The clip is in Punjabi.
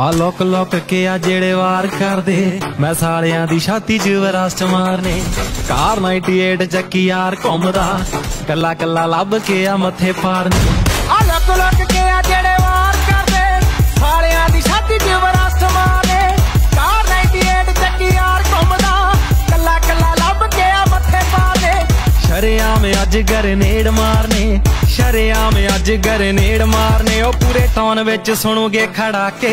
ਆ ਲੋਕ ਲੋਕ ਕੇ ਆ ਜਿਹੜੇ ਵਾਰ ਕਰਦੇ। ਮੈਂ ਸਾਲਿਆਂ ਦੀ ਛਾਤੀ 'ਚ ਵਰਾਸਟ ਮਾਰਨੇ। ਕਾਰ 98 ਚੱਕੀ ਯਾਰ ਘੁੰਮਦਾ। ਕੱਲਾ ਕੱਲਾ ਲੱਭ ਕੇ ਆ ਮੱਥੇ ਪਾਰਨੇ। ਸ਼ਰਿਆਮ ਅੱਜ ਗਰਨੇੜ ਮਾਰਨੇ, ਸ਼ਰਿਆਮ ਅੱਜ ਗਰਨੇੜ ਮਾਰਨੇ, ਉਹ ਪੂਰੇ ਟਾਊਨ ਵਿੱਚ ਸੁਣੋਗੇ ਖੜਾ ਕੇ